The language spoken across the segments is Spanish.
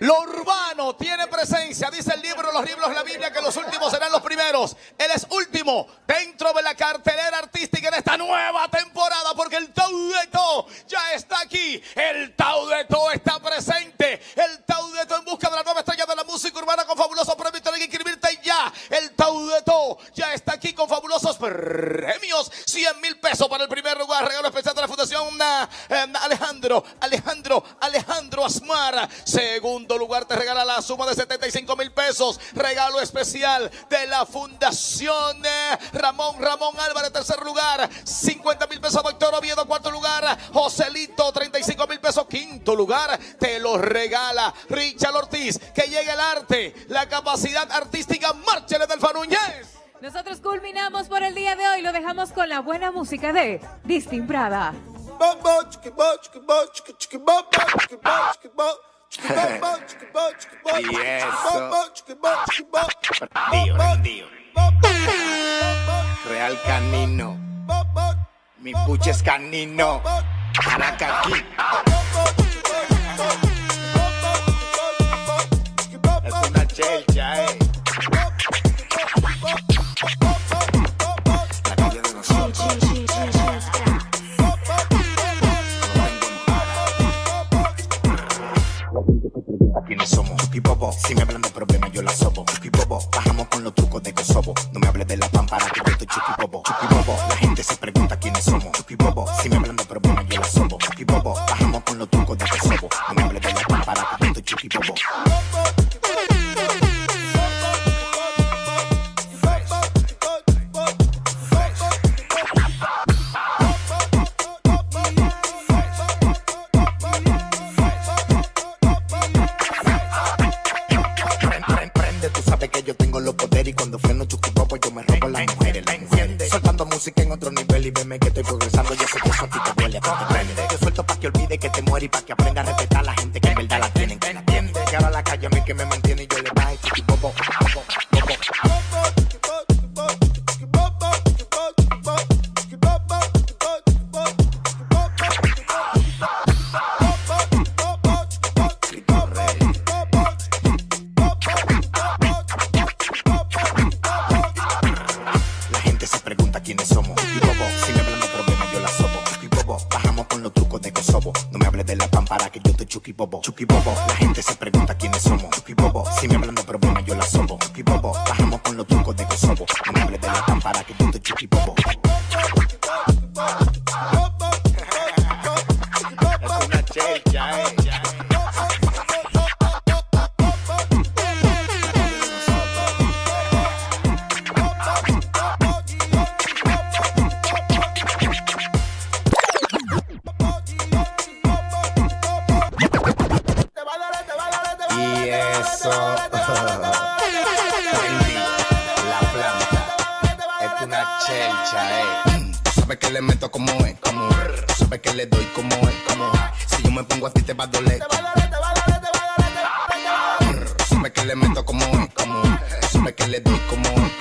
Lo urbano tiene presencia, dice el libro, los libros de la Biblia, que los últimos serán los primeros. Él es último dentro de la cartelera artística en esta nueva temporada, porque el Taudeto ya está aquí. El Taudeto está presente. El Taudeto en busca de la nueva estrella de la música urbana con fabulosos premios. Tienen que inscribirte ya. El Taudeto ya está aquí con fabulosos premios. 100 mil pesos para el primer lugar. Regalo eh, Alejandro, Alejandro, Alejandro Asmar. Segundo lugar te regala la suma de 75 mil pesos. Regalo especial de la Fundación eh, Ramón Ramón Álvarez. Tercer lugar, 50 mil pesos. Doctor Oviedo, cuarto lugar. Joselito, 35 mil pesos. Quinto lugar, te lo regala Richard Ortiz. Que llegue el arte, la capacidad artística. Márchele del Fanuñez. Nosotros culminamos por el día de hoy. Lo dejamos con la buena música de Distin Prada. Real canino. Mi puche es canino. Caracaqui. Quiénes somos. Chucky Bobo, si me hablan de problemas yo la sobo. Chucky Bobo, bajamos con los trucos de Kosovo. No me hables de la pámpara que estoy Bobo. Chucky Bobo, la tengo los poderes y cuando freno Chucky Bobo yo me robo las mujeres, las mujeres. Soltando música en otro nivel y veme que estoy progresando, yo sé que eso a ti te duele, te prende. Yo suelto pa' que olvide que te muere y pa' que aprenda a respetar a la gente se pregunta quiénes somos. Chucky Bobo, si me hablan de problemas yo la sobo. Chucky Bobo, bajamos con los trucos de Kosovo. No me hables de la pámpara que yo estoy Chucky Bobo. Chucky Bobo, la gente se pregunta eso. La planta. Es una chelcha, eh. Sabes que le meto como es, como es. Sabes que le doy como es, como es. Si yo me pongo a ti te va a doler. Sabes que le meto como es, como es. Sabes que le doy como es,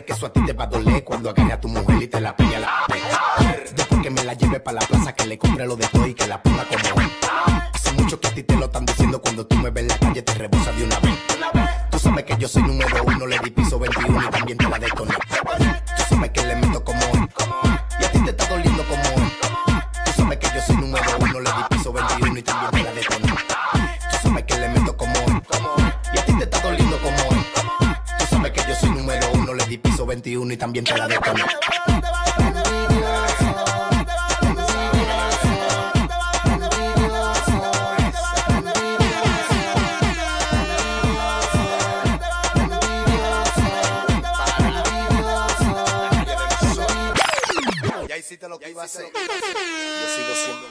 sé que eso a ti te va a doler cuando agarre a tu mujer y te la pegue a la Después que me la lleve para la plaza, que le compre lo de y que la ponga como. Hace mucho que a ti te lo están diciendo cuando tú me ves en la calle, te rebosa de una vez. Tú sabes que yo soy número uno, le di piso 21 y también te la detoné. Tú sabes que le meto como. Y a ti te está doliendo como. Tú sabes que yo soy número uno, le di piso 21 y también te la detoné. Tú sabes que le meto como 21 y también te la detoné. Ya hiciste lo que iba a hacer. Yo sigo siendo